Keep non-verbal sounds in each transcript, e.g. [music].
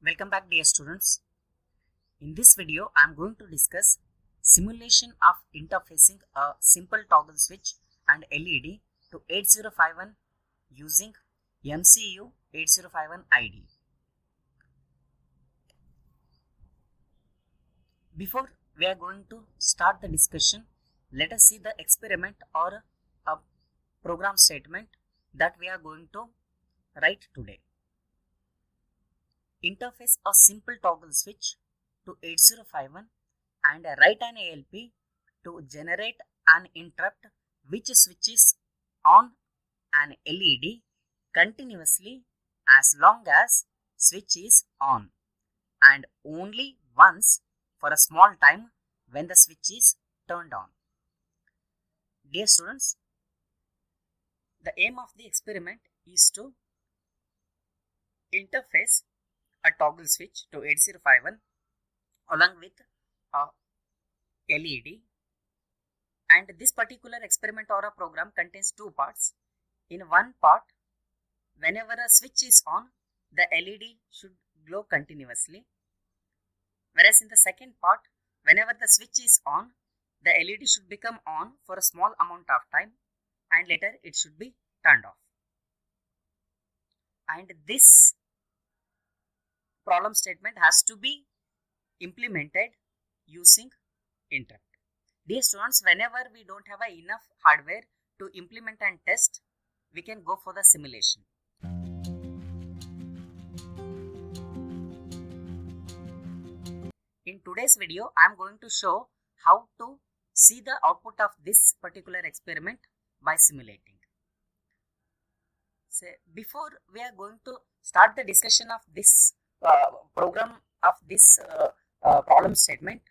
Welcome back dear students. In this video I am going to discuss simulation of interfacing a simple toggle switch and LED to 8051 using MCU 8051 IDE. Before we are going to start the discussion, let us see the experiment or a program statement that we are going to write today. Interface a simple toggle switch to 8051 and write an ALP to generate an interrupt which switches on an LED continuously as long as switch is on and only once for a small time when the switch is turned on. Dear students, the aim of the experiment is to interface a toggle switch to 8051 along with a LED and this particular experiment or a program contains two parts. In one part, whenever a switch is on, the LED should glow continuously. Whereas in the second part, whenever the switch is on, the LED should become on for a small amount of time and later it should be turned off. And this problem statement has to be implemented using interrupt. Dear students, whenever we don't have enough hardware to implement and test, we can go for the simulation. In today's video, I am going to show how to see the output of this particular experiment by simulating. So, before we are going to start the discussion of this program of this uh, uh, problem statement,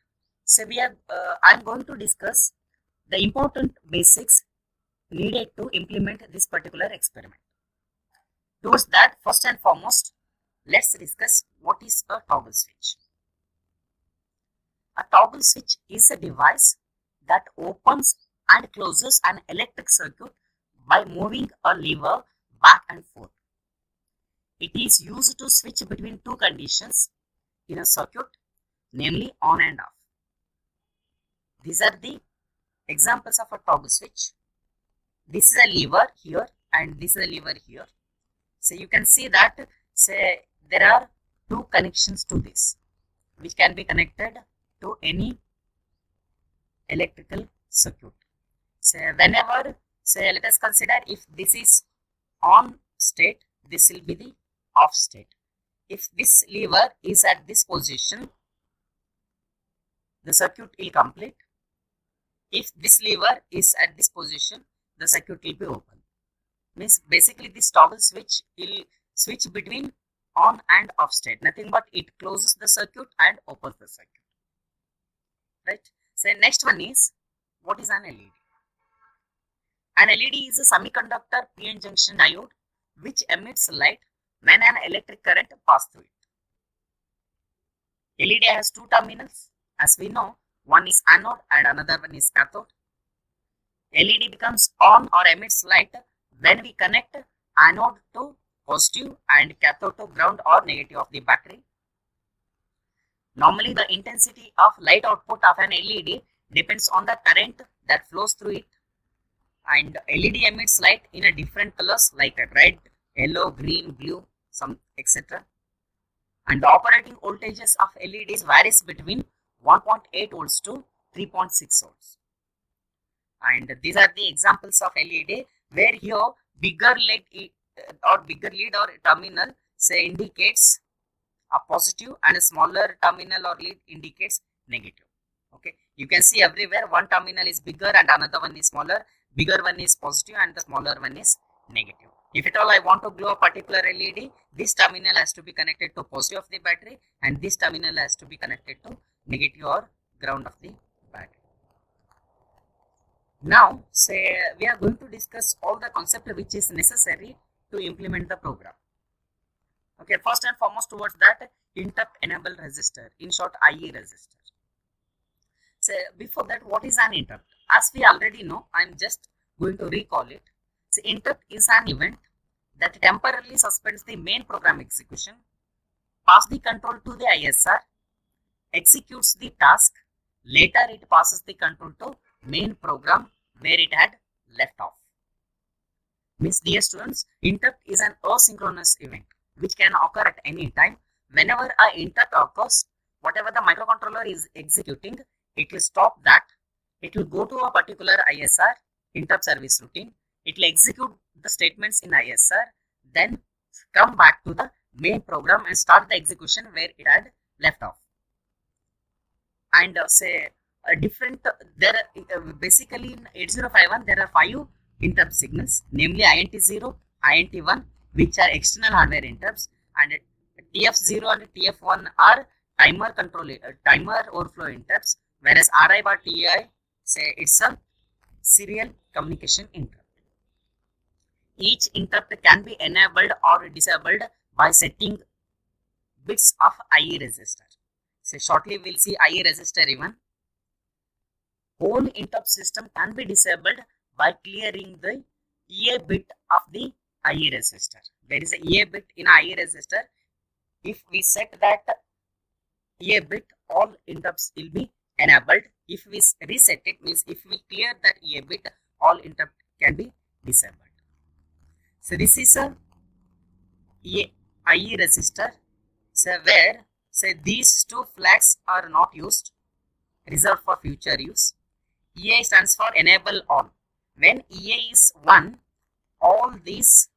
so we are I am going to discuss the important basics needed to implement this particular experiment. Towards that, first and foremost, let's discuss what is a toggle switch. A toggle switch is a device that opens and closes an electric circuit by moving a lever back and forth. It is used to switch between two conditions in a circuit, namely on and off. These are the examples of a toggle switch. This is a lever here and this is a lever here. So you can see that say there are two connections to this which can be connected to any electrical circuit. So whenever say let us consider if this is on state this will be the off state. If this lever is at this position the circuit will complete. If this lever is at this position the circuit will be open. Means basically this toggle switch will switch between on and off state. Nothing but it closes the circuit and opens the circuit. Right. So next one is what is an LED? An LED is a semiconductor PN junction diode which emits light when an electric current passes through it. LED has two terminals. As we know, one is anode and another one is cathode. LED becomes on or emits light when we connect anode to positive and cathode to ground or negative of the battery. Normally, the intensity of light output of an LED depends on the current that flows through it and LED emits light in a different colors like red, yellow, green, blue, some etc. And the operating voltages of LEDs varies between 1.8 volts to 3.6 volts. And these are the examples of LED where here bigger lead uh, or bigger lead or terminal say indicates a positive and a smaller terminal or lead indicates negative. Okay, you can see everywhere one terminal is bigger and another one is smaller. Bigger one is positive and the smaller one is negative. If at all I want to glow a particular LED, this terminal has to be connected to positive of the battery and this terminal has to be connected to negative or ground of the battery. Now, say we are going to discuss all the concept which is necessary to implement the program. Okay, first and foremost towards that interrupt enable register, in short IE register. So before that, what is an interrupt? As we already know, I am just going to recall it. Interrupt is an event that temporarily suspends the main program execution passes the control to the ISR, executes the task, later it passes the control to main program where it had left off. Means dear students, interrupt is an asynchronous event which can occur at any time. Whenever a interrupt occurs, whatever the microcontroller is executing, it will stop that. It will go to a particular ISR, interrupt service routine. It will execute the statements in ISR, then come back to the main program and start the execution where it had left off. And uh, say a different, uh, there are, uh, basically in 8051 there are five interrupt signals, namely INT0, INT1, which are external hardware interrupts, and TF0 and TF1 are timer control, uh, timer overflow interrupts, whereas RI bar TI, say it's a serial communication interrupt. Each interrupt can be enabled or disabled by setting bits of IE register. So shortly we'll see IE register even. Whole interrupt system can be disabled by clearing the EA bit of the IE register. There is a EA bit in IE register. If we set that EA bit, all interrupts will be enabled. If we reset it, means if we clear that EA bit, all interrupt can be disabled. So this is a IE register. So where say these two flags are not used, reserved for future use. EA stands for enable all. When EA is 1, all these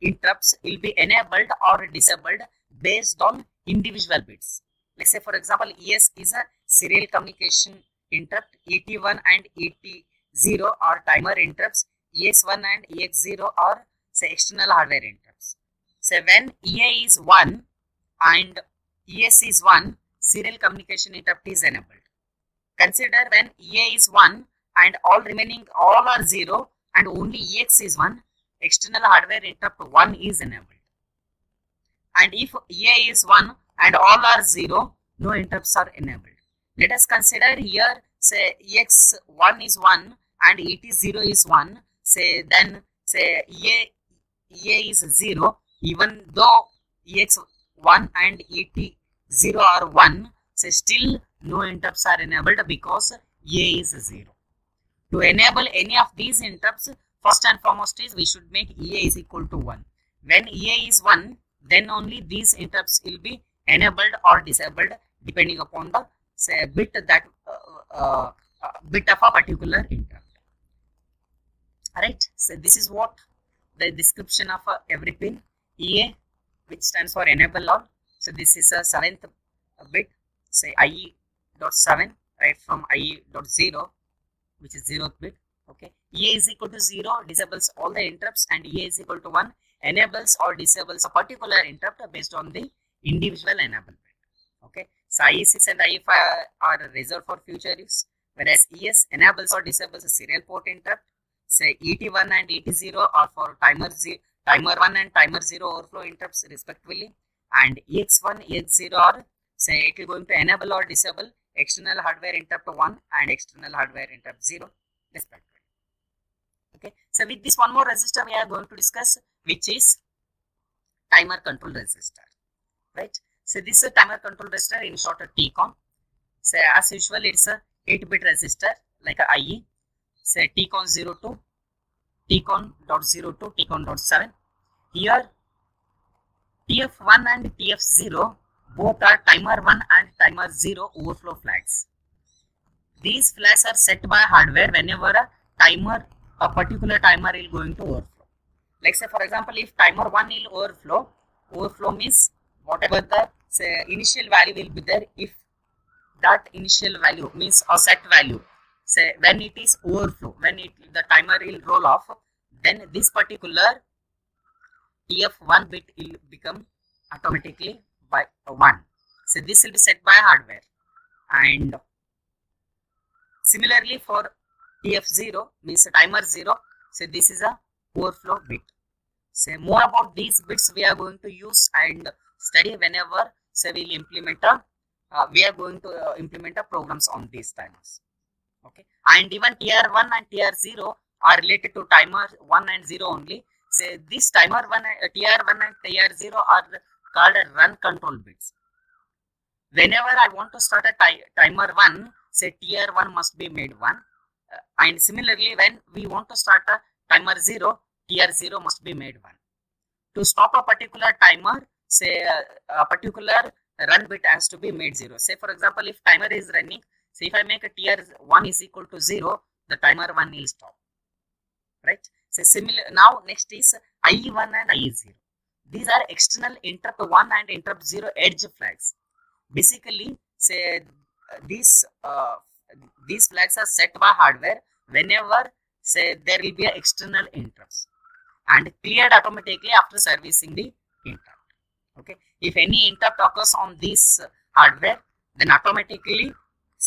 interrupts will be enabled or disabled based on individual bits. Let's say for example, ES is a serial communication interrupt, ET1 and ET0 are timer interrupts, EX1 and EX0 are say external hardware interrupts. So when EA is 1 and ES is 1, serial communication interrupt is enabled. Consider when EA is 1 and all remaining all are 0 and only EX is 1, external hardware interrupt 1 is enabled. And if EA is 1 and all are 0, no interrupts are enabled. Let us consider here say EX1 is 1 and ET0 is 1, say then say EA, EA is 0 even though EX1 and ET0 are 1, so still no interrupts are enabled because EA is 0. To enable any of these interrupts, first and foremost is we should make EA is equal to 1. When EA is 1, then only these interrupts will be enabled or disabled depending upon the say, bit that uh, uh, uh, bit of a particular interrupt. Alright, so this is what the description of uh, every pin EA which stands for enable all. So this is a seventh bit, say IE dot 7 right from IE dot 0 which is 0th bit okay? EA is equal to 0 disables all the interrupts and EA is equal to 1 enables or disables a particular interrupt based on the individual enable okay? So IE6 and IE5 are reserved for future use whereas ES enables or disables a serial port interrupt say ET1 and ET0 are for timer 0 timer 1 and timer 0 overflow interrupts respectively and EX1 EX0 are say it is going to enable or disable external hardware interrupt 1 and external hardware interrupt 0 respectively. Okay. So with this one more register we are going to discuss which is timer control register. Right. So this is a timer control register in short TCON. So as usual it's a 8 bit register like a IE. Say TCON 02, TCON dot 02, TCON dot 7. Here TF1 and TF0 both are timer 1 and timer 0 overflow flags. These flags are set by hardware whenever a timer, a particular timer is going to overflow. Like say for example, if timer 1 will overflow, overflow means whatever the say, initial value will be there if that initial value means a set value say when it is overflow when it the timer will roll off then this particular tf1 bit will become automatically by 1. So this will be set by hardware. And similarly for TF0 means timer 0. So this is a overflow bit. So more about these bits we are going to use and study whenever so we'll implement a uh, we are going to uh, implement a programs on these timers. Okay. And even TR1 and TR0 are related to timer 1 and 0 only. Say this timer 1 uh, TR1 and TR0 are called run control bits. Whenever I want to start a timer 1, say TR1 must be made 1. Uh, and similarly, when we want to start a timer 0, TR0 must be made 1. To stop a particular timer, say uh, a particular run bit has to be made 0. Say for example, if timer is running, say if I make a tier 1 is equal to 0, the timer 1 will stop. Right? So similar, now next is IE1 and IE0. These are external interrupt 1 and interrupt 0 edge flags. Basically, say these uh, these flags are set by hardware whenever say there will be an external interrupt and cleared automatically after servicing the interrupt. Okay, if any interrupt occurs on this hardware, then automatically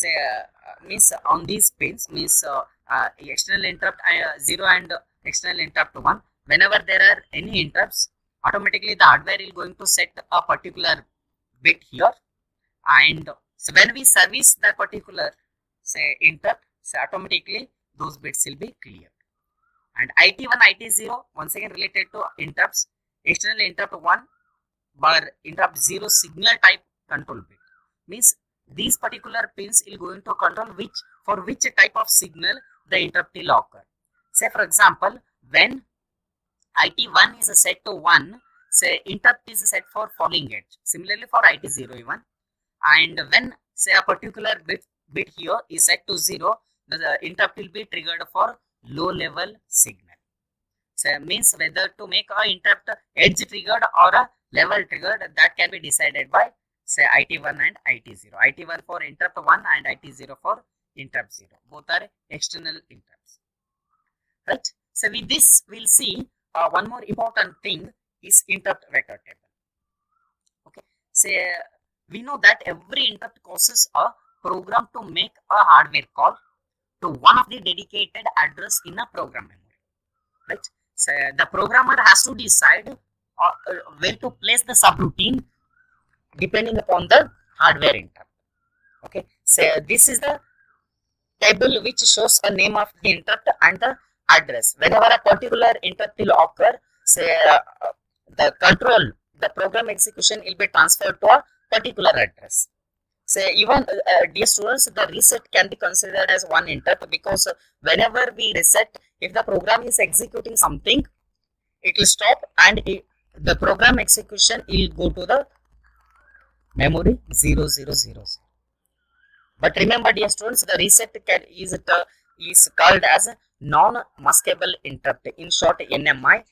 say uh, means on these pins means uh, uh, external interrupt uh, 0 and external interrupt 1 whenever there are any interrupts automatically the hardware is going to set a particular bit here. And so when we service that particular say interrupt so automatically those bits will be cleared. And IT1 IT0 once again related to interrupts external interrupt 1 bar interrupt 0 signal type control bit. Means these particular pins will going to control which for which type of signal the interrupt will occur. Say for example when IT1 is set to 1 say interrupt is set for falling edge. Similarly for IT0 even. And when say a particular bit bit here is set to 0 the interrupt will be triggered for low level signal. So means whether to make a interrupt edge triggered or a level triggered that can be decided by say IT1 and IT0 IT1 for interrupt 1 and IT0 for interrupt 0 both are external interrupts. Right? So with this we'll see uh, one more important thing is interrupt vector table. Okay? Say we know that every interrupt causes a program to make a hardware call to one of the dedicated address in a program memory. Right? So the programmer has to decide uh, uh, where to place the subroutine depending upon the hardware interrupt. Okay. So this is the table which shows the name of the interrupt and the address. Whenever a particular interrupt will occur, say uh, the control, the program execution will be transferred to a particular address. Say even uh, uh, dear students, the reset can be considered as one interrupt because uh, whenever we reset, if the program is executing something, it will stop and it, the program execution will go to the memory 0000. But remember dear students, the reset can, is, uh, is called as non-maskable interrupt, in short NMI,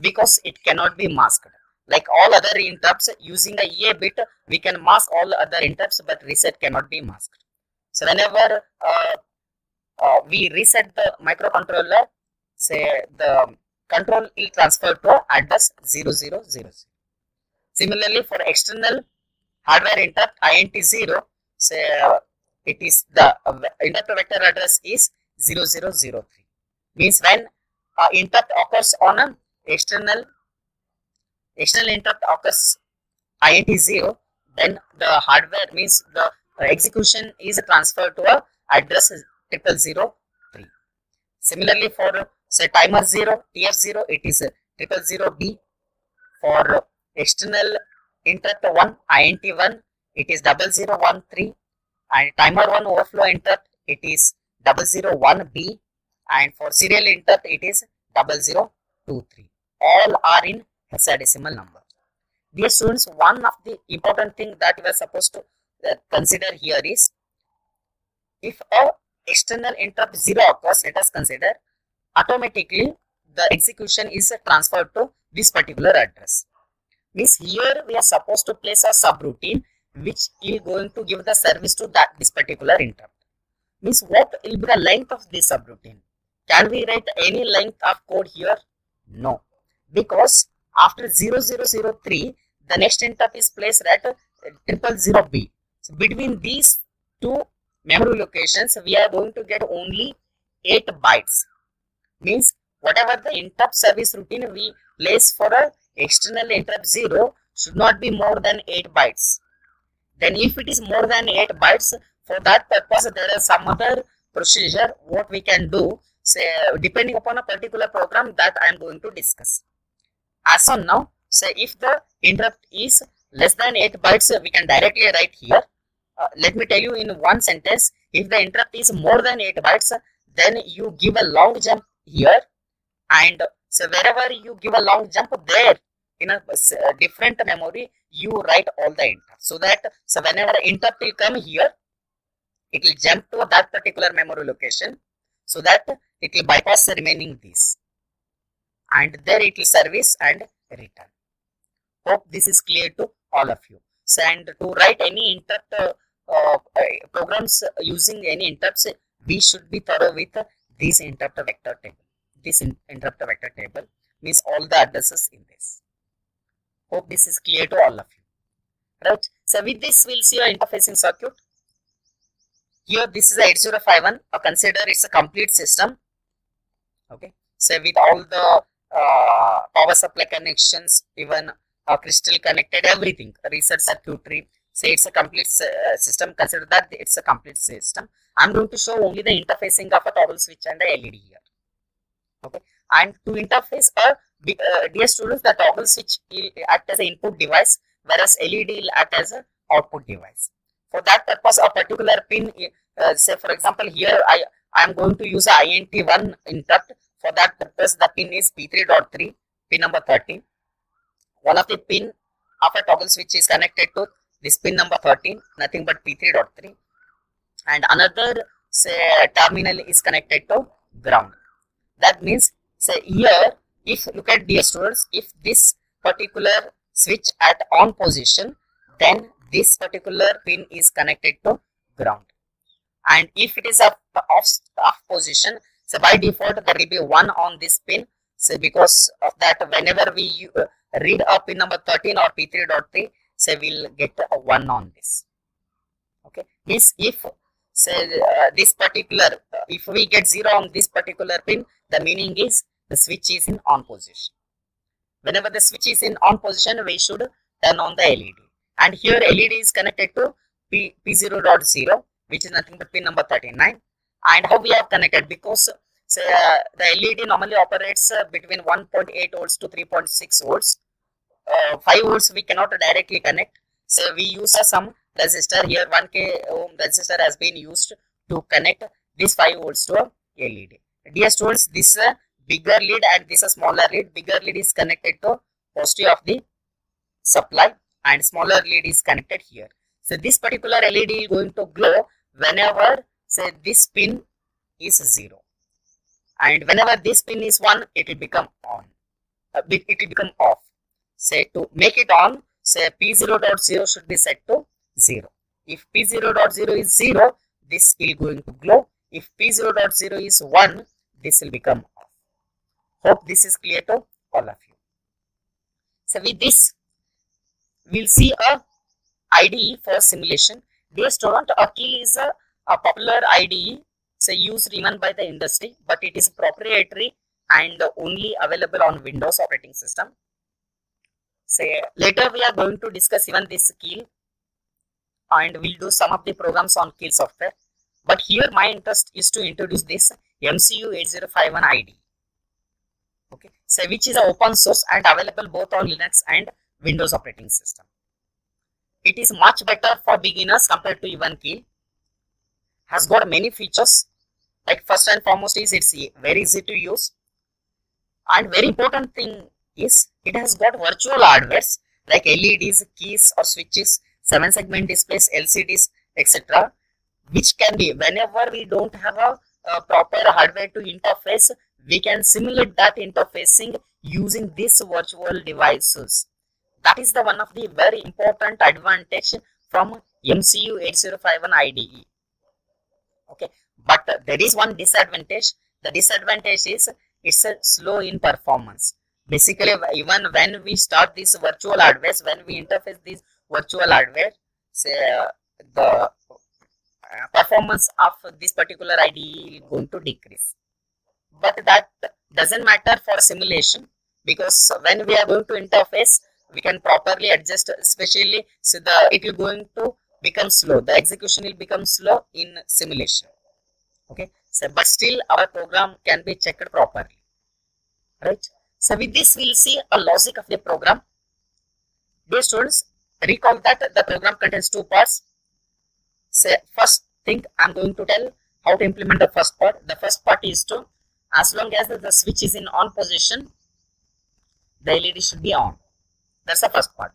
because it cannot be masked. Like all other interrupts using the EA bit we can mask all other interrupts but reset cannot be masked. So whenever uh, uh, we reset the microcontroller say the control will transfer to address 0000 similarly for external hardware interrupt int0 say uh, it is the uh, interrupt vector address is 0003 means when uh, interrupt occurs on an external external interrupt occurs INT0, then the hardware means the execution is transferred to a address 0003. Similarly, for say timer 0, TF0, it is 000B. For external interrupt 1, INT1, it is 0013. And timer 1 overflow interrupt, it is 001B. And for serial interrupt, it is 0023. All are in hexadecimal number. Dear students, one of the important thing that we are supposed to uh, consider here is if a external interrupt 0 occurs, let us consider automatically the execution is transferred to this particular address. Means here we are supposed to place a subroutine which is going to give the service to that this particular interrupt. Means what will be the length of this subroutine? Can we write any length of code here? No. Because after 0003, the next interrupt is placed at triple zero B. So between these two memory locations, we are going to get only 8 bytes. Means whatever the interrupt service routine we place for a external interrupt 0 should not be more than 8 bytes. Then if it is more than 8 bytes, for that purpose there is some other procedure what we can do. Say depending upon a particular program that I am going to discuss. As on now say if the interrupt is less than 8 bytes we can directly write here. Uh, let me tell you in one sentence if the interrupt is more than 8 bytes then you give a long jump here and so wherever you give a long jump there in a different memory you write all the interrupts so that so whenever interrupt will come here it will jump to that particular memory location so that it will bypass the remaining these. And there it will service and return. Hope this is clear to all of you. So and to write any interrupt uh, uh, programs using any interrupts we should be thorough with this interrupt vector table this in interrupt vector table. Means all the addresses in this. Hope this is clear to all of you. Right? So with this we'll see our interfacing circuit. Here this is a 8051 uh, consider it's a complete system. Okay? So with all the uh, power supply connections even uh, crystal connected everything reset circuitry. Say it's a complete uh, system. Consider that it's a complete system. I'm going to show only the interfacing of a toggle switch and the led here okay. And to interface a uh, dear students the toggle switch will act as an input device whereas led will act as an output device. For that purpose a particular pin uh, say for example here i i am going to use a int1 interrupt. For that purpose the pin is p3.3 pin number 13 one of the pin of a toggle switch is connected to this pin number 13 nothing but p3.3 and another say terminal is connected to ground that means say here if look at dear students if this particular switch at on position then this particular pin is connected to ground. And if it is a off, off position so by default there will be one on this pin. So because of that whenever we uh, read a pin number 13 or p3.3 so we'll get a 1 on this. Okay? This if say uh, this particular if we get 0 on this particular pin the meaning is the switch is in on position. Whenever the switch is in on position we should turn on the led and here led is connected to p p0.0 which is nothing but pin number 39 and how we have connected? Because uh, the led normally operates uh, between 1.8 volts to 3.6 volts. Uh, 5 volts we cannot directly connect. So we use uh, some resistor here 1k ohm resistor has been used to connect this 5 volts to a led dear students this is a bigger lead and this is a smaller lead bigger lead is connected to positive of the supply and smaller lead is connected here. So this particular led is going to glow whenever say this pin is 0 and whenever this pin is 1 it will become on uh, it will become off. Say to make it on say p0.0 should be set to 0 if p0.0 is 0 this will going to glow. If p0.0 is 1 this will become off. Hope this is clear to all of you. So with this we'll see a IDE for simulation. Dear student a key is a, a popular IDE say used even by the industry but it is proprietary and only available on windows operating system. Say later we are going to discuss even this Keil and we'll do some of the programs on Keil software. But here my interest is to introduce this mcu 8051 IDE. okay? So which is open source and available both on linux and windows operating system. It is much better for beginners compared to even Keil has got many features. Like first and foremost is it's very easy to use. And very important thing is it has got virtual hardwares like LEDs, keys or switches, 7 segment displays, LCDs, etc. Which can be whenever we don't have a, a, proper hardware to interface, we can simulate that interfacing using these virtual devices. That is the one of the very important advantage from MCU 8051 IDE. Okay, but there is one disadvantage. The disadvantage is it's slow in performance basically even when we start this virtual hardware when we interface this virtual hardware say uh, the performance of this particular IDE is going to decrease. But that doesn't matter for simulation because when we are going to interface we can properly adjust especially so the it will going to become slow. The execution will become slow in simulation. Okay? So but still our program can be checked properly. Right? So with this, we'll see a logic of the program. Dear students, recall that the program contains two parts. Say first thing I'm going to tell how to implement the first part. The first part is to as long as the switch is in on position, the LED should be on. That's the first part.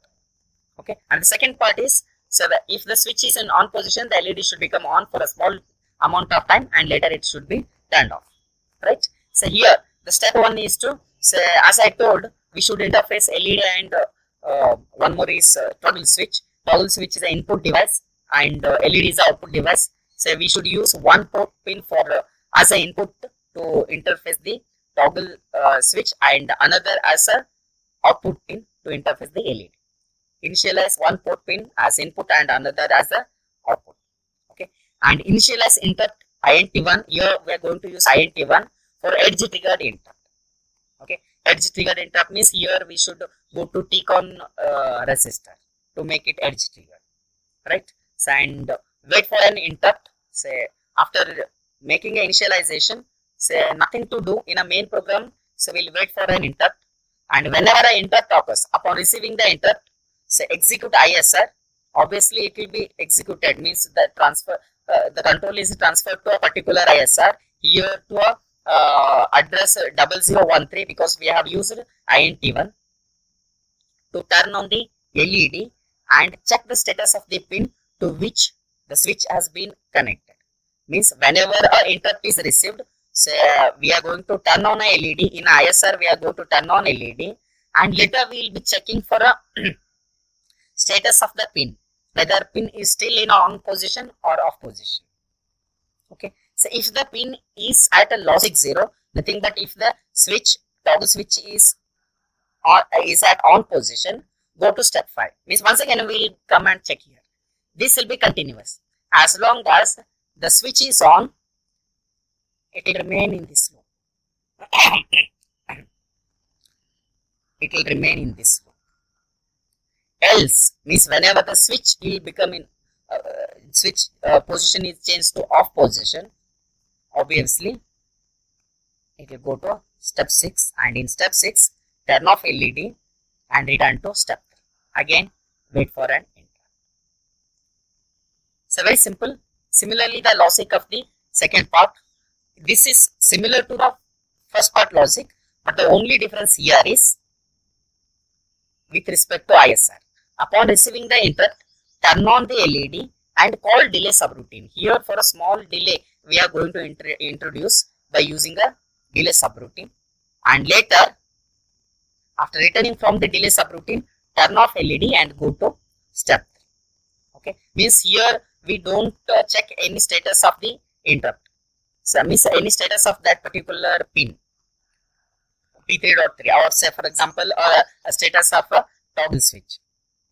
Okay. And the second part is so that if the switch is in on position, the LED should become on for a small amount of time and later it should be turned off. Right. So here the step one is to say as I told we should interface LED and uh, one more is uh, toggle switch. Toggle switch is the input device and uh, LED is the output device. So we should use one port pin for uh, as an input to interface the toggle uh, switch and another as a output pin to interface the LED. Initialize one port pin as input and another as a output. Okay. And initialize interrupt INT1. Here we are going to use INT1 for edge triggered interrupt. Okay. Edge triggered interrupt means here we should go to TCON uh, register to make it edge triggered. Right. So, and wait for an interrupt. Say after making an initialization, say nothing to do in a main program. So we'll wait for an interrupt and whenever an interrupt occurs, upon receiving the interrupt, say execute ISR, obviously it will be executed, means the transfer, uh, the control is transferred to a particular ISR, here to a uh, address 0013 because we have used INT1 to turn on the LED and check the status of the pin to which the switch has been connected. Means whenever a interrupt is received, so we are going to turn on a LED in ISR we are going to turn on LED and later we will be checking for a [clears throat] status of the pin whether pin is still in on position or off position. Okay so if the pin is at a logic 0 nothing but if the switch toggle switch is or is at on position go to step 5 means once again we will come and check here this will be continuous as long as the switch is on it will remain in this loop. [coughs] it will remain in this loop. Else means whenever the switch will become in uh, switch uh, position is changed to off position, obviously it will go to step 6 and in step 6 turn off LED and return to step 3. Again wait for an interrupt. So very simple. Similarly the logic of the second part this is similar to the first part logic, but the only difference here is with respect to ISR. Upon receiving the interrupt, turn on the LED and call delay subroutine. Here for a small delay, we are going to introduce by using a delay subroutine. And later, after returning from the delay subroutine, turn off LED and go to step 3. Okay, means here we don't uh, check any status of the interrupt so miss any status of that particular pin P3.3 or say for example uh, a status of a toggle switch.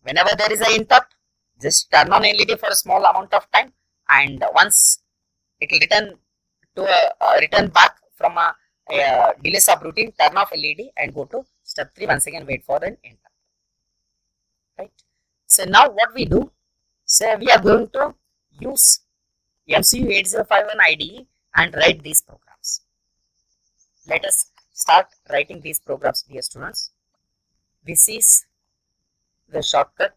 Whenever there is a interrupt, just turn on LED for a small amount of time and once it will return to a, uh, return back from a, a delay subroutine, turn off LED and go to step 3 once again wait for an interrupt. Right. So now what we do, say we are going to use MCU 8051 IDE and write these programs. Let us start writing these programs dear students. This is the shortcut.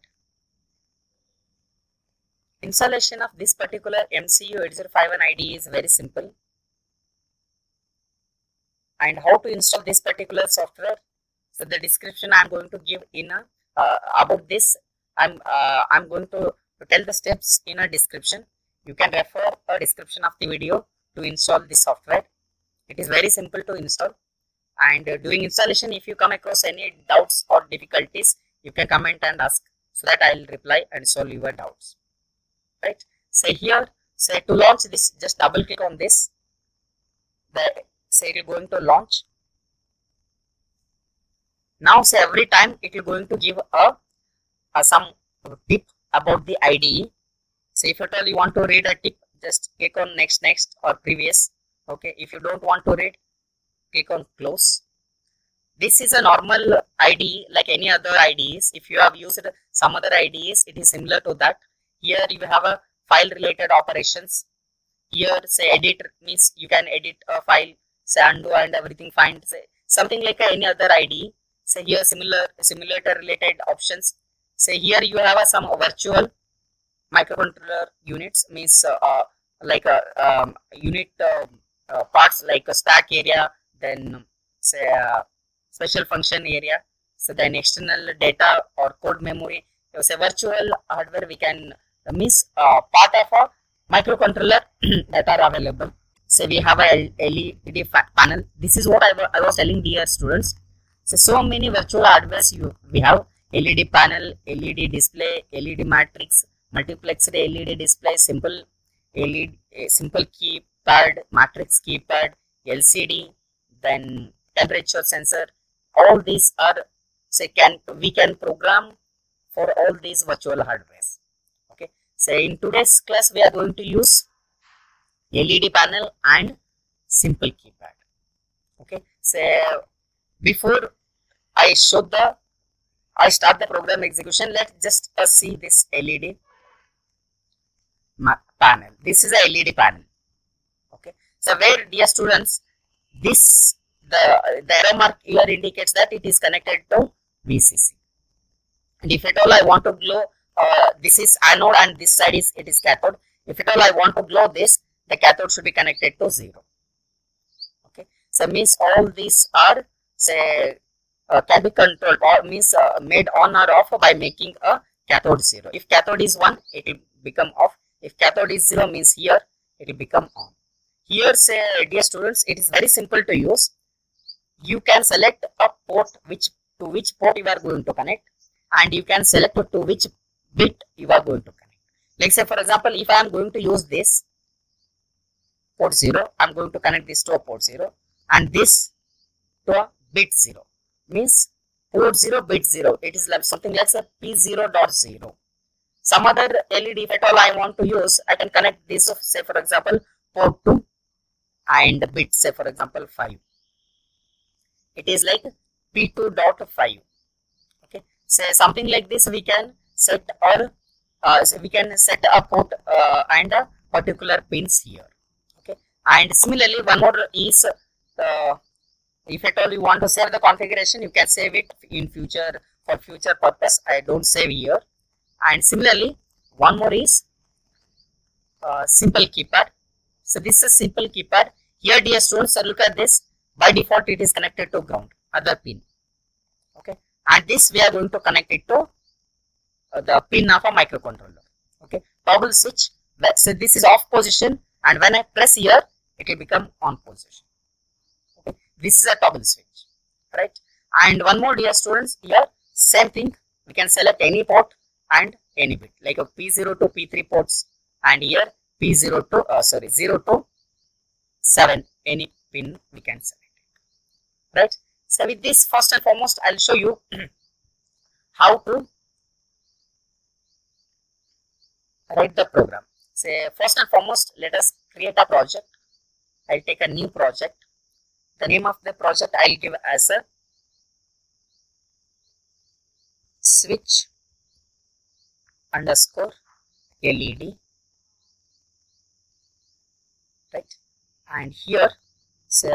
Installation of this particular MCU 8051 IDE is very simple. And how to install this particular software? So the description I am going to give in a, uh, about this. I'm uh, I'm going to, tell the steps in a description. You can refer a description of the video to install this software. It is very simple to install and uh, during installation if you come across any doubts or difficulties you can comment and ask so that I will reply and solve your doubts. Right. Say here, say to launch this, just double click on this. The, say it is going to launch. Now say every time it is going to give a, a some tip about the IDE. Say if at all you want to read a tip just click on next next or previous okay if you don't want to read click on close this is a normal IDE like any other IDEs if you have used some other IDEs it is similar to that here you have a file related operations. Here say edit means you can edit a file say undo and everything find say something like any other ID. say here similar simulator related options. Say here you have uh, some virtual microcontroller units means uh, uh, like a um, unit uh, uh, parts like a stack area then say uh, special function area. So then external data or code memory. Say virtual hardware we can uh, means uh, part of a microcontroller that are available so we have a led panel this is what I, I was telling dear students so so many virtual hardwares you we have led panel led display led matrix multiplexed led display simple led simple keypad matrix keypad lcd then temperature sensor all these are say so can we can program for all these virtual hardwares okay so in today's class we are going to use led panel and simple keypad. Okay? So before i show the i start the program execution let's just uh, see this led panel. This is a led panel. Okay? So where dear students this the the arrow mark here indicates that it is connected to vcc and if at all i want to glow uh, this is anode and this side is it is cathode. If at all i want to glow this the cathode should be connected to zero. Okay? So means all these are say uh, can be controlled or means uh, made on or off by making a cathode zero. If cathode is one it will become off. If cathode is zero means here it will become on. Here say dear students it is very simple to use. You can select a port which to which port you are going to connect and you can select to which bit you are going to connect. Like say for example if i am going to use this port 0 i'm going to connect this to a port 0 and this to a bit 0 means port 0 bit 0 it is like something like a p0 dot 0 some other led if at all i want to use i can connect this of say for example port 2 and bit say for example 5 it is like p2.5 okay? So something like this we can set or uh, so we can set a port uh, and a particular pins here okay? And similarly one more is uh, if at all you want to save the configuration you can save it in future for future purpose i don't save here. And similarly one more is uh, simple keypad. So this is simple keypad. Here dear students look at this. By default it is connected to ground other pin okay? And this we are going to connect it to the pin of a microcontroller. Okay? Toggle switch. So this is off position and when i press here it will become on position. Okay? This is a toggle switch. Right? And one more dear students here same thing. We can select any port and any bit. Like a p0 to p3 ports and here p0 to uh, sorry 0 to 7 any pin we can select. Right? So with this first and foremost i'll show you [clears throat] how to write the program. Say first and foremost let us create a project. I'll take a new project. The name of the project i'll give as a switch underscore led right? And here so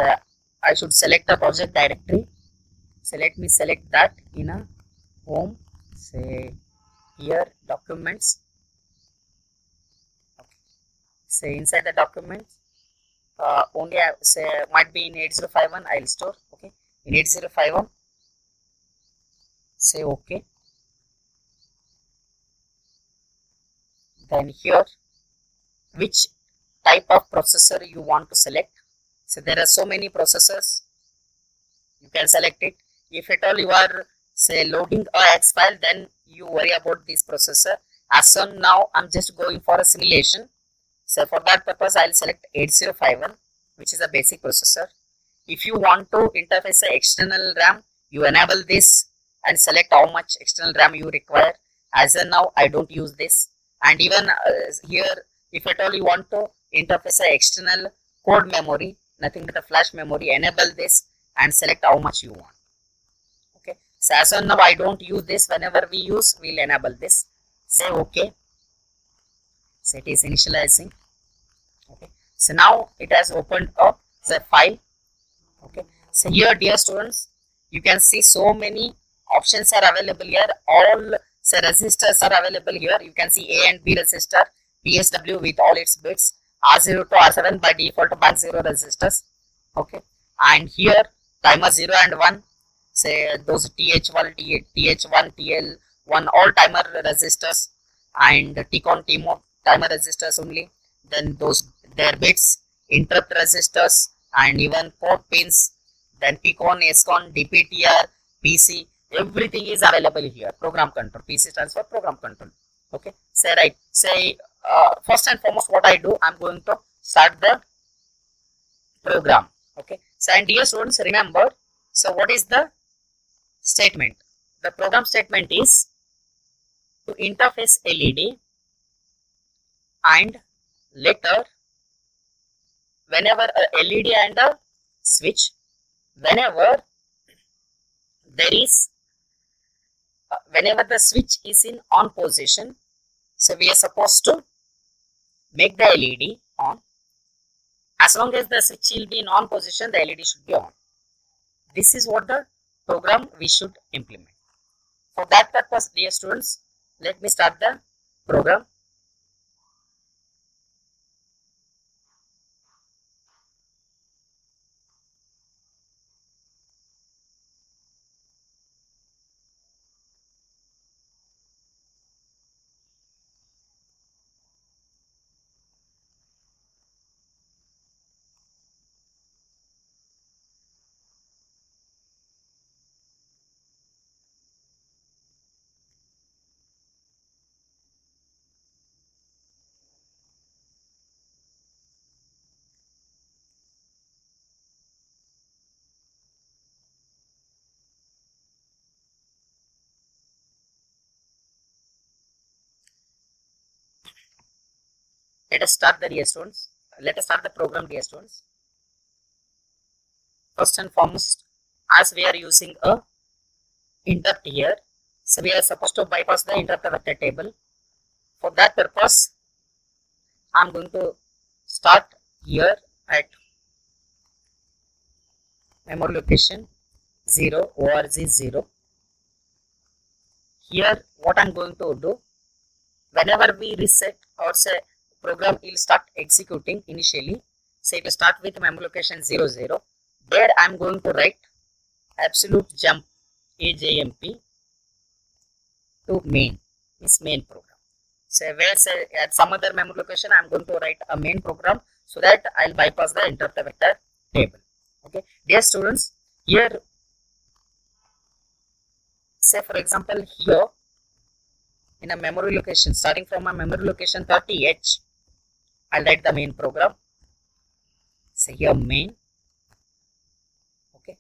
I should select the project directory. So let me select that in a home, say here documents. Say inside the documents, uh, only I say might be in 8051 I'll store. Okay, in 8051, say okay. Then here, which type of processor you want to select so there are so many processors. You can select it. If at all you are say loading a hex file, then you worry about this processor. As of now, I'm just going for a simulation. So for that purpose, I'll select 8051, which is a basic processor. If you want to interface a external RAM, you enable this and select how much external RAM you require. As of now, I don't use this. And even uh, here, if at all you want to interface a external code memory, nothing but a flash memory enable this and select how much you want okay so as of now i don't use this whenever we use we'll enable this say okay so it is initializing so now it has opened up the file okay so here dear students you can see so many options are available here all So registers are available here. You can see A and B register, PSW with all its bits, R0 to R7 by default bank 0 registers. Okay. And here timer 0 and 1, say those TH1, TH1, TL1, all timer registers and TCON, TMOD timer resistors only. Then those their bits, interrupt registers and even port pins, then PCON, SCON, DPTR, PC, everything is available here. Program control pc stands for program control. Okay? Say right say uh, first and foremost what i do i'm going to start the program. Okay? So and dear students remember so what is the statement? The program statement is to interface led and later whenever a led and a switch whenever there is uh, whenever the switch is in on position, so we are supposed to make the LED on. As long as the switch will be in on position, the LED should be on. This is what the program we should implement. For that purpose, dear students, let me start the program. Let us start the dear students let us start the program dear students first and foremost as we are using a interrupt here so we are supposed to bypass the interrupt vector table. For that purpose i'm going to start here at memory location 0 org 0 here what i'm going to do whenever we reset or say program will start executing initially. It will start with memory location 00. There I am going to write absolute jump AJMP to main, this main program. So where say at some other memory location I am going to write a main program so that I will bypass the interrupt vector table. Okay, dear students, here say for example here in a memory location starting from a memory location 30h Write the main program. So here main. Okay.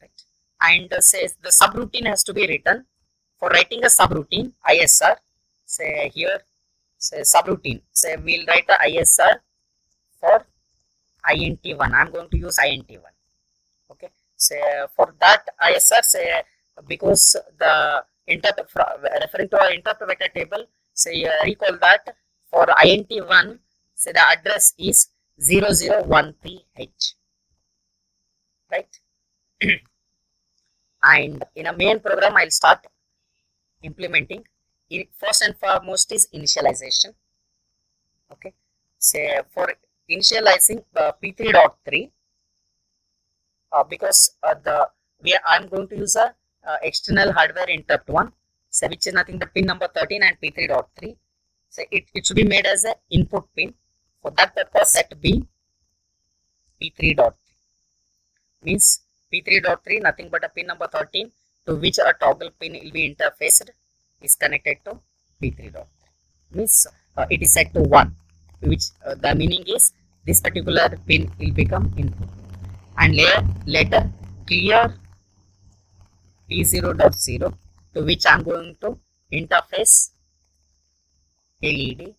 Right. And uh, says the subroutine has to be written. For writing a subroutine, ISR, say here, say subroutine. Say we'll write a ISR for INT1. I'm going to use INT1. Okay. Say for that ISR, say because the interrupt referring to our interrupt vector table, say uh, recall that for INT1, say the address is 0013H. Right? [clears throat] and in a main program, I'll start implementing. First and foremost is initialization. Okay. Say for initializing uh, P3.3, uh, because uh, the we are, I'm going to use a uh, external hardware interrupt one, so which is nothing but pin number 13 and P3.3 so it, it should be made as an input pin. For that purpose, set B P3.3 means P3.3 nothing but a pin number 13 to which a toggle pin will be interfaced is connected to P3.3 means uh, it is set to 1 which uh, the meaning is this particular pin will become input. And later, later clear P0.0 to which I am going to interface LED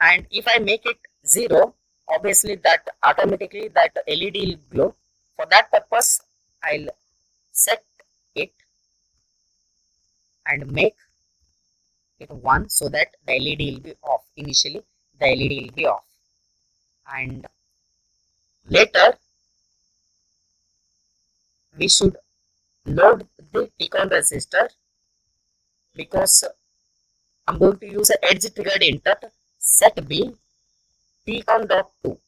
and if I make it 0 obviously that automatically that LED will glow. For that purpose I'll set it and make it 1 so that the LED will be off. Initially the LED will be off. And later we should load the TCON register because I'm going to use an edge triggered interrupt set B tcon dot 2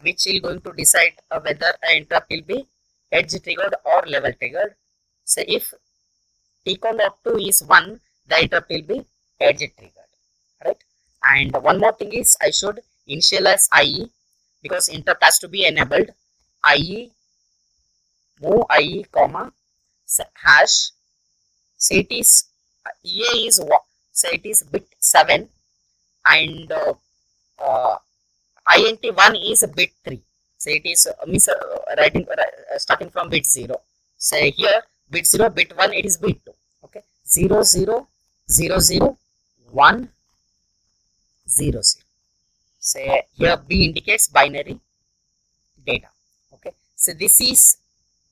which is going to decide uh, whether an interrupt will be edge triggered or level triggered. So if tcon dot 2 is 1 the interrupt will be edge triggered right and one more thing is I should initialize IE because interrupt has to be enabled IE move IE comma hash it is EA is what say it is bit 7 and uh, uh, INT 1 is bit 3 so it is uh, uh, writing starting from bit 0 So here bit 0 bit 1 it is bit 2 okay? 0 0 0 0 1 0 0 say here B indicates binary data. Okay? So this is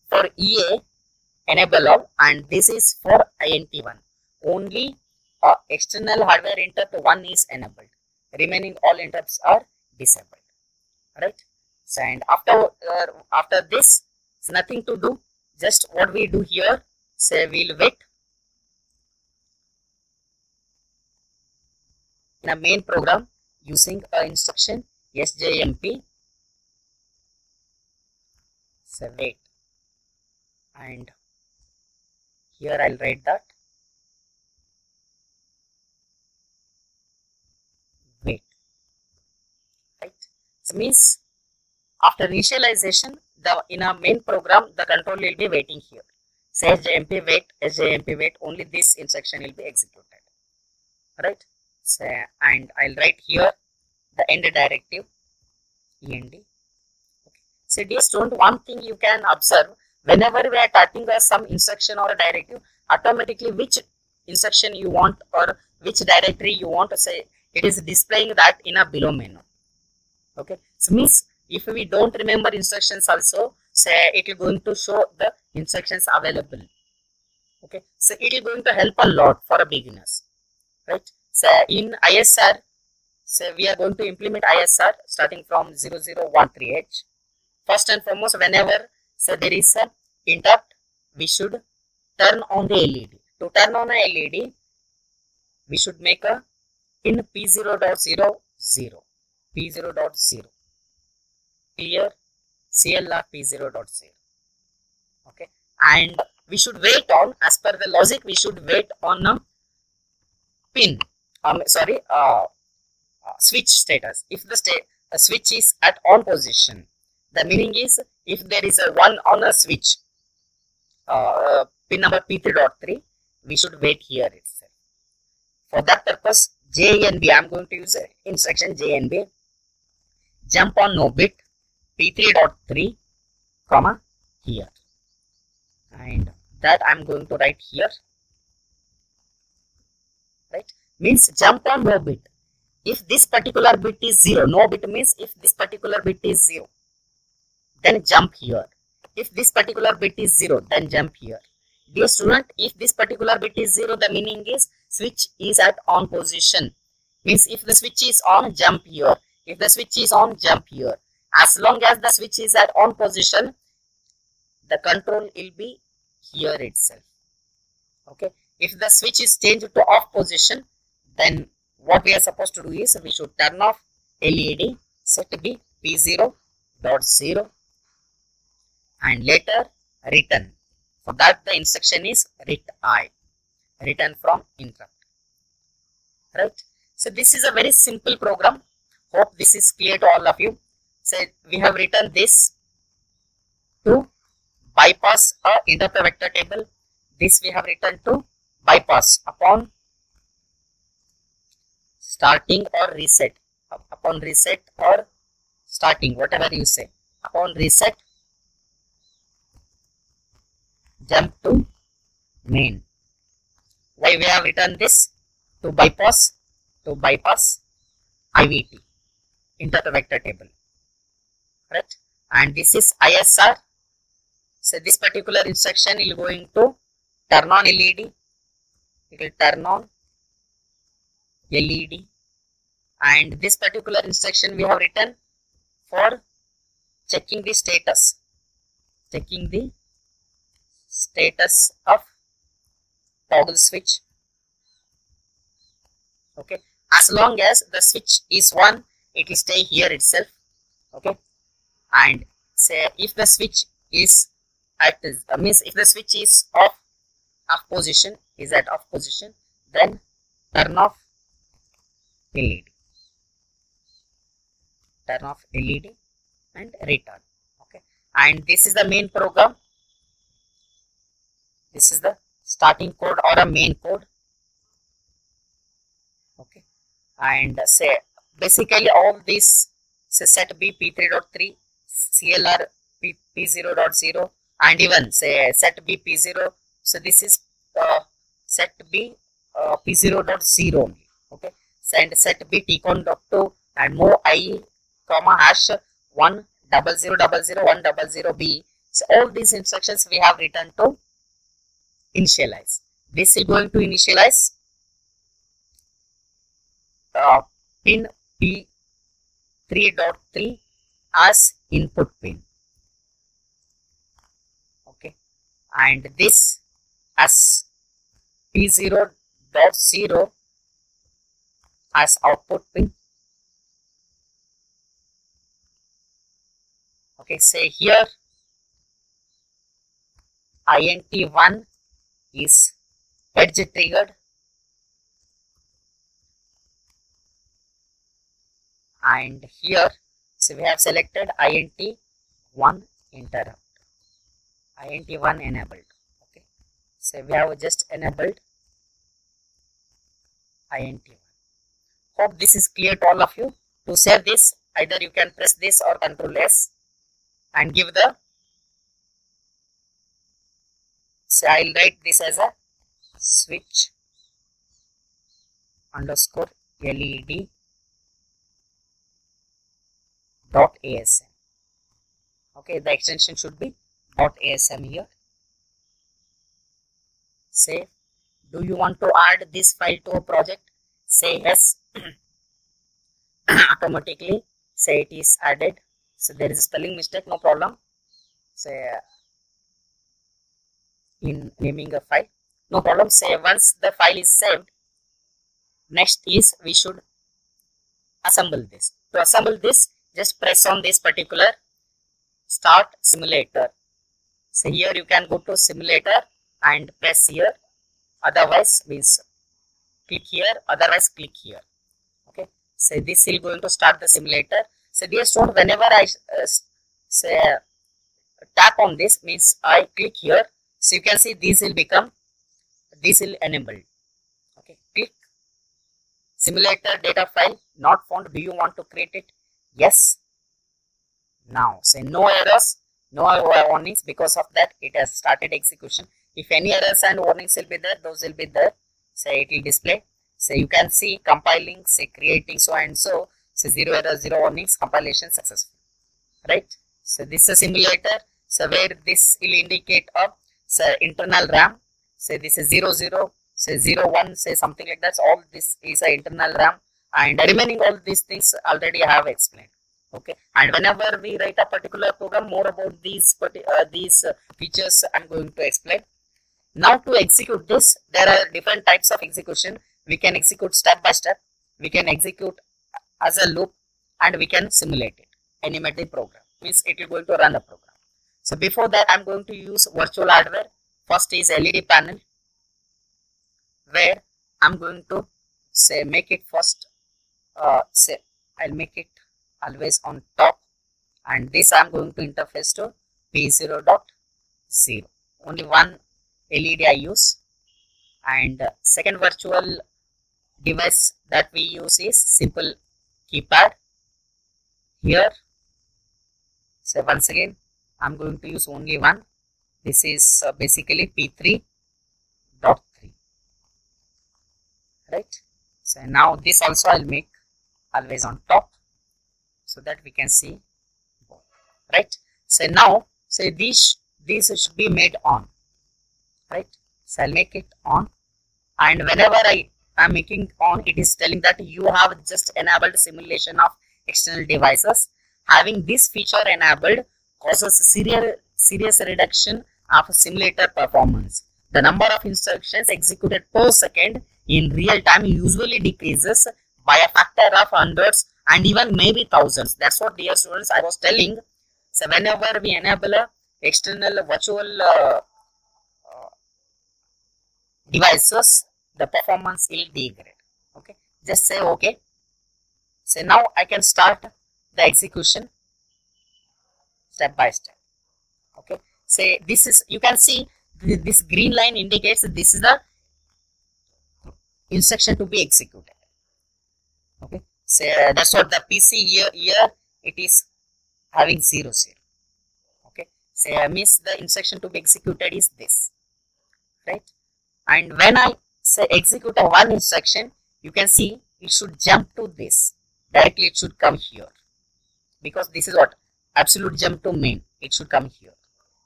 for EA enable and this is for INT1 only uh, external hardware interrupt 1 is enabled. Remaining all interrupts are disabled. Right? So and after uh, after this it's nothing to do. Just what we do here say we'll wait. In a main program using a instruction sjmp so wait. And here I'll write that wait right so means after initialization the in our main program the control will be waiting here. Say sjmp wait sjmp wait only this instruction will be executed. Right? So and I'll write here the end directive end so dear student one thing you can observe whenever we are typing some instruction or a directive automatically which instruction you want or which directory you want to say it is displaying that in a below menu okay. So means if we don't remember instructions also say it is going to show the instructions available. Okay. So it is going to help a lot for a beginners. Right? So in isr so we are going to implement isr starting from 0013h first and foremost whenever so there is a interrupt we should turn on the led to turn on a led we should make a in p0.0 0 p0.0 clear? Clr p0.0 okay? And we should wait on as per the logic we should wait on a pin. Um sorry uh, uh switch status. If the state a switch is at on position the meaning is if there is a one on a switch uh, pin number p3.3 we should wait here itself. For that purpose JNB, I'm going to use instruction JNB. Jump on no bit P3.3, comma, here. And that I'm going to write here. Right? Means jump on no bit. If this particular bit is 0, no bit means if this particular bit is 0, then jump here. If this particular bit is 0, then jump here. Dear student, if this particular bit is 0, the meaning is switch is at on position. Means if the switch is on, jump here. If the switch is on, jump here. As long as the switch is at on position, the control will be here itself. Okay. If the switch is changed to off position, then what we are supposed to do is we should turn off LED, set B P0 dot 0 and later return for that the instruction is ret i, return from interrupt. Right. So this is a very simple program. Hope this is clear to all of you. So we have written this to bypass a interrupt vector table. This we have written to bypass upon starting or reset. Upon reset or starting, whatever you say. Upon reset, jump to main. Why we have written this? To bypass, to bypass IVT, interrupt vector table. Correct? And this is ISR. So this particular instruction is going to turn on LED. It will turn on LED. And this particular instruction we have written for checking the status. Checking the status of toggle switch okay as long as the switch is one it will stay here itself okay? And say if the switch is at means if the switch is off off position is at off position then turn off LED. Turn off LED and return okay? And this is the main program. This is the starting code or a main code okay? And say basically all say set b p3.3 clr p, p0.0 and even say set b p0 so this is uh, set b uh, p0.0 only okay? And set b tcon.2 and more i comma hash 1 double zero double zero one double zero b. So all these instructions we have written to initialize. This is going to initialize uh, pin P3.3 as input pin. Okay, and this as P0.0 as output pin. Okay, say here int1 is edge triggered and here so we have selected int 1 interrupt. Int 1 enabled okay? So we have just enabled int 1 hope this is clear to all of you. To save this either you can press this or control s and give the so I'll write this as a switch underscore LED dot ASM. Okay, the extension should be dot ASM here. Say, do you want to add this file to a project? Say yes. [clears throat] Automatically, say it is added. So there is a spelling mistake, no problem. Say in naming a file no problem say once the file is saved next is we should assemble this to assemble this just press on this particular start simulator. So here you can go to simulator and press here. Otherwise means click here otherwise click here. Okay. So this is going to start the simulator. So dear student whenever i uh, say tap on this means i click here. So you can see this will become, this will enable. Okay, click. Simulator data file not found. Do you want to create it? Yes. Now say no errors, no warnings. Because of that, it has started execution. If any errors and warnings will be there, those will be there. Say it will display. So you can see compiling, say creating so and so. So zero errors, zero warnings, compilation successful. Right. So this is a simulator. So where this will indicate of say internal RAM, say this is 00, say 01, say something like that. So all this is a internal RAM and remaining all these things already I have explained. Okay, and whenever we write a particular program, more about these uh, these uh, features I'm going to explain. Now to execute this, there are different types of execution. We can execute step by step. We can execute as a loop and we can simulate it, animate the program. Means it is going to run the program. So before that, I'm going to use virtual hardware. First is LED panel, where I'm going to say make it first. Uh, say I'll make it always on top, and this I'm going to interface to P0.0. Only one LED I use, and uh, second virtual device that we use is simple keypad. Here, so once again I'm going to use only one. This is uh, basically P3 dot 3. Right. So now this also I'll make always on top so that we can see. Right. So now say this this should be made on. Right. So I'll make it on and whenever I am making on it is telling that you have just enabled simulation of external devices having this feature enabled causes serious, serious reduction of simulator performance. the number of instructions executed per second in real time usually decreases by a factor of hundreds and even maybe thousands. That's what dear students I was telling. So whenever we enable a external virtual uh, uh, devices, the performance will degrade. Okay, just say okay. So now I can start the execution step by step. Okay, say this is you can see this green line indicates this is the instruction to be executed. Okay, so that's what the PC here here it is having zero zero. Okay, so I means the instruction to be executed is this, right? And when I say execute one instruction, you can see it should jump to this directly. It should come here because this is what absolute jump to main. It should come here.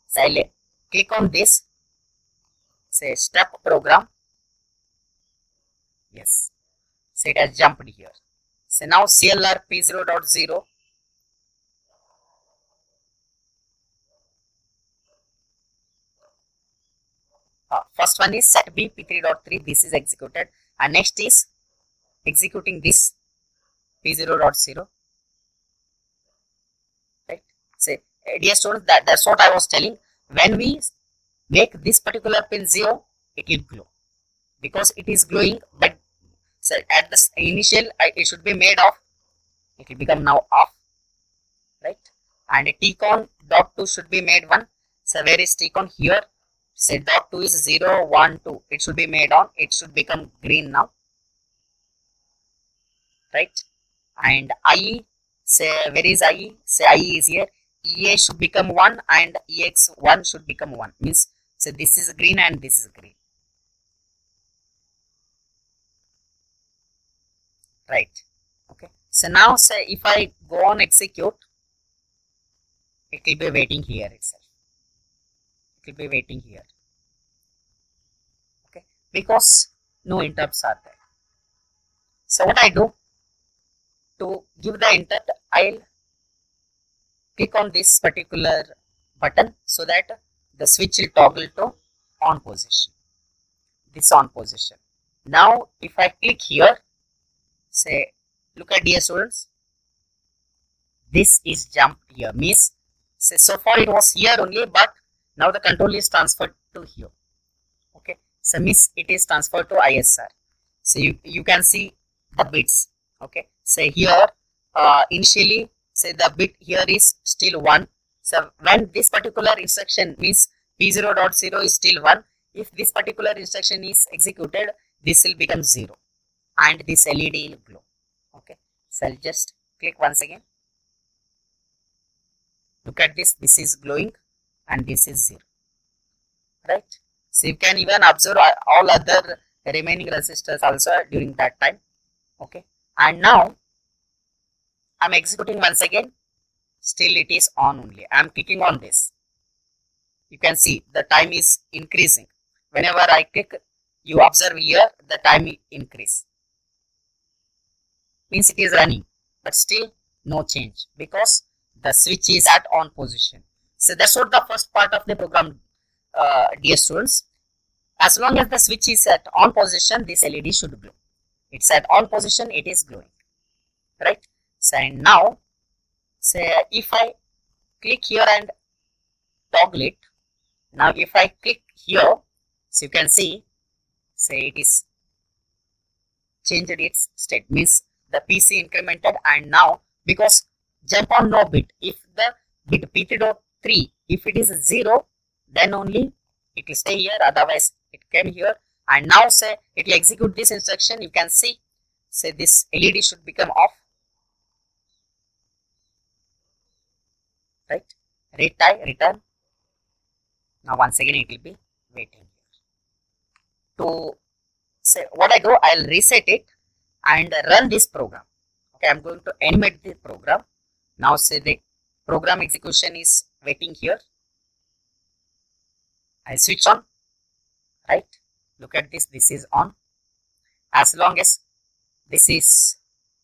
So I'll click on this say step program yes so it has jumped here so now clr p0.0 uh, first one is set b p3.3 this is executed. And next is executing this p0.0 right? Say dear students that that's what i was telling. When we make this particular pin 0 it will glow. Because it is glowing but so at the initial it should be made off it will become now off right? And tcon dot 2 should be made 1 so where is tcon here. Say dot 2 is 0 1 2 it should be made on. It should become green now. Right? And ie say where is ie say ie is here. Ea should become 1 and ex1 should become 1 means so this is green and this is green. Right. Okay. So now say if I go on execute, it will be waiting here itself. It will be waiting here. Okay. Because no interrupts are there. So what I do to give the interrupt, I'll click on this particular button so that the switch will toggle to on position this on position now if i click here say look at dear students. This is jump here means say so far it was here only but now the control is transferred to here. Okay? So means it is transferred to isr so you you can see the bits. Okay? Say here uh, initially say the bit here is still one. So when this particular instruction means P0.0 is still 1, if this particular instruction is executed, this will become 0 and this LED will glow. Okay. So I'll just click once again. Look at this, this is glowing and this is 0. Right. So you can even observe uh, all other remaining registers also during that time. Okay. And now I'm executing once again still it is on only. I am clicking on this. You can see the time is increasing. Whenever I click, you observe here the time increase. Means it is running, but still no change because the switch is at on position. So that's what the first part of the program, uh, dear students. As long as the switch is at on position, this LED should glow. It's at on position, it is glowing. Right? So and now say if I click here and toggle it now if I click here so you can see say it is changed its state means the PC incremented and now because jump on no bit. If the bit PT.3 if it is 0 then only it will stay here otherwise it came here. And now say it will execute this instruction. You can see say this LED should become off. Right? RETI return. Now once again it will be waiting to say what i do i'll reset it and run this program. Okay i'm going to animate the program. Now say the program execution is waiting here. I switch on. Right? Look at this. This is on. As long as this is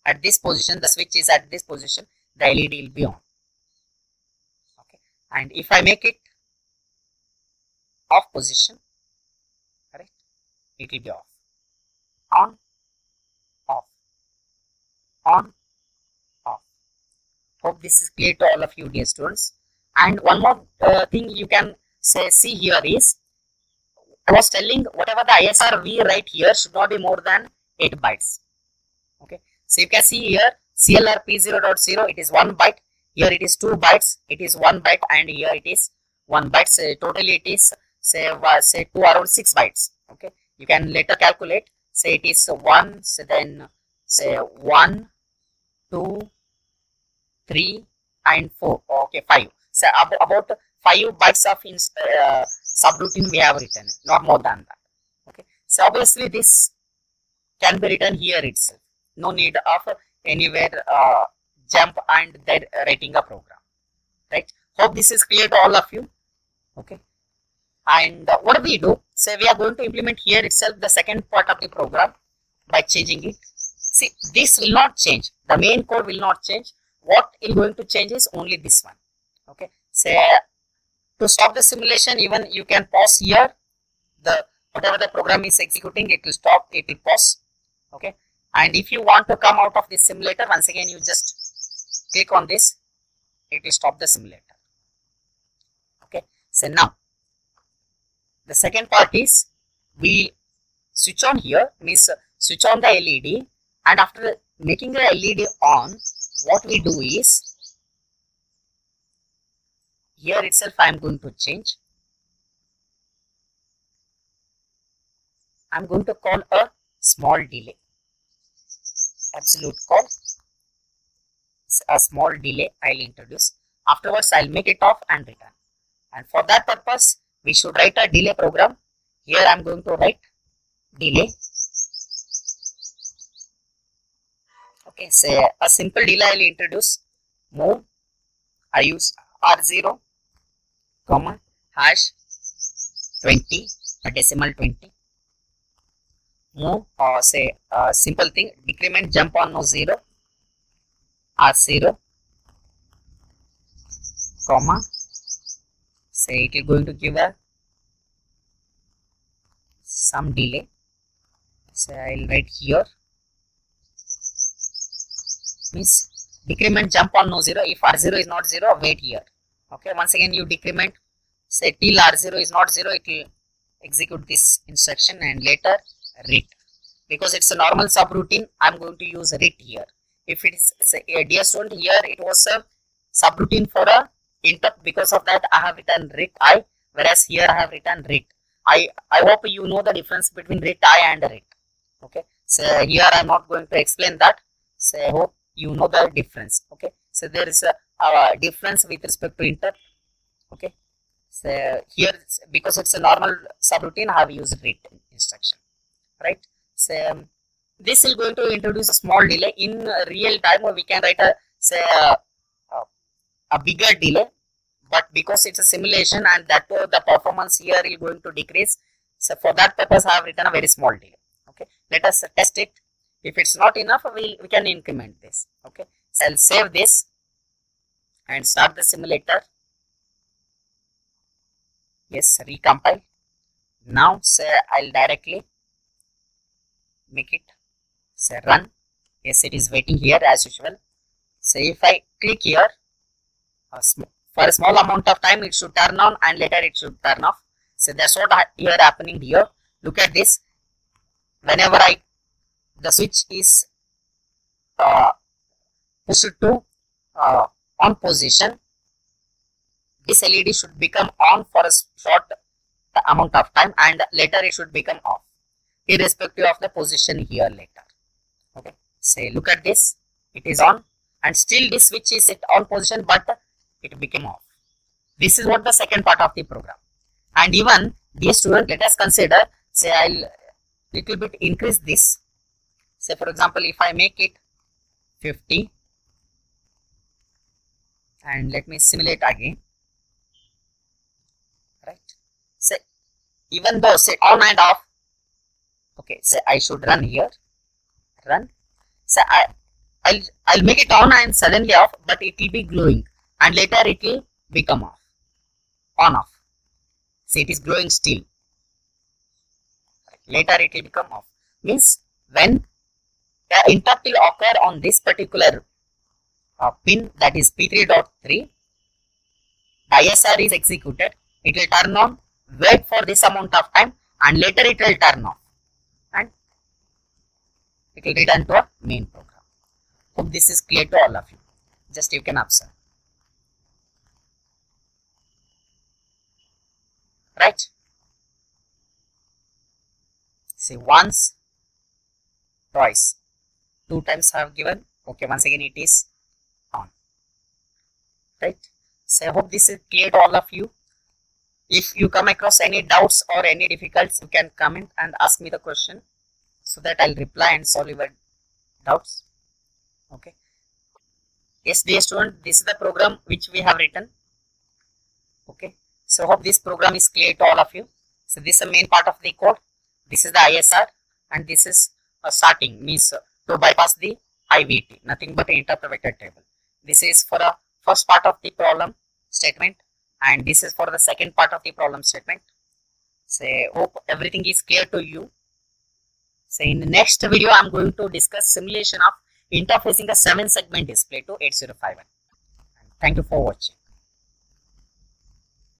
at this position the switch is at this position the led will be on. Okay, and if I make it off position right, it will be off. On on off. Hope this is clear to all of you dear students. And one more uh, thing you can say see here is I was telling whatever the ISR we write here should not be more than 8 bytes. Okay. So you can see here CLR P0.0 it is 1 byte. Here it is 2 bytes it is 1 byte and here it is 1 byte. So totally it is say say 2 around 6 bytes. Okay. You can later calculate say it is 1 so then say 1 2 3 and 4 okay 5 so about 5 bytes of uh, subroutine we have written. Not more than that. Okay. So obviously this can be written here itself. No need of anywhere uh, jump and then writing a program. Right? Hope this is clear to all of you. Okay. And uh, what do we do? Say we are going to implement here itself the second part of the program by changing it see this will not change. The main code will not change. What is going to change is only this one. Okay? Say to stop the simulation even you can pause here. The whatever the program is executing it will stop it will pause. Okay? And if you want to come out of this simulator once again you just click on this. It will stop the simulator. Okay? So now the second part is we switch on here. Means switch on the led and after making the led on what we do is here itself i am going to change i'm going to call a small delay absolute call a small delay I'll introduce. Afterwards, I'll make it off and return. And for that purpose, we should write a delay program. Here I'm going to write delay. Okay, say a simple delay I'll introduce. Move. I use R0, comma, hash 20, a decimal 20. Move or say a simple thing, decrement jump on no 0 R0 comma say it is going to give a some delay so I'll write here means decrement jump on no 0 if R0 is not 0 wait here. Okay once again you decrement say till R0 is not 0 it will execute this instruction and later ret because it's a normal subroutine I'm going to use ret here. If it is say, a dear student here it was a subroutine for a interrupt because of that I have written ret I whereas here I have written ret I I hope you know the difference between ret I and ret okay so here I am not going to explain that. So I hope you know the difference okay? So there is a, difference with respect to interrupt okay? So here because it's a normal subroutine I have used ret instruction right? So this is going to introduce a small delay. In real time we can write a say a, a, a bigger delay but because it's a simulation and that uh, the performance here is going to decrease. So for that purpose i have written a very small delay okay? Let us test it if it's not enough we, we can increment this okay? So i'll save this and start the simulator. Yes recompile. Now say i'll directly make it say run. Yes it is waiting here as usual. So if i click here for a small amount of time it should turn on and later it should turn off. So that's what here happening here. Look at this. Whenever i the switch is uh, pushed to uh, on position. This led should become on for a short amount of time and later it should become off irrespective of the position here later. Okay. Say look at this. It is on and still this switch is at on position but it became off. This is what the second part of the program. And even dear student let us consider say i'll little bit increase this say for example if i make it 50 and let me simulate again right? Say even though say on and off okay say i should run here run. So I, I'll, I'll make it on and suddenly off but it will be glowing and later it will become off on off. So it is glowing still. Later it will become off. Means when the interrupt will occur on this particular uh, pin that is p3.3 ISR is executed. It will turn on. Wait for this amount of time and later it will turn off. And it will return to a main program. Hope this is clear to all of you. Just you can observe. Right? Say once twice two times I have given. Okay once again it is on. Right? So I hope this is clear to all of you. If you come across any doubts or any difficulties you can comment and ask me the question so that I'll reply and solve your doubts. Okay? Yes dear student this is the program which we have written. Okay? So hope this program is clear to all of you. So this is the main part of the code. This is the ISR and this is a starting. Means uh, to bypass the IVT nothing but interrupt vector table. This is for the first part of the problem statement and this is for the second part of the problem statement. So hope everything is clear to you. So in the next video i'm going to discuss simulation of interfacing a 7 segment display to 8051 thank you for watching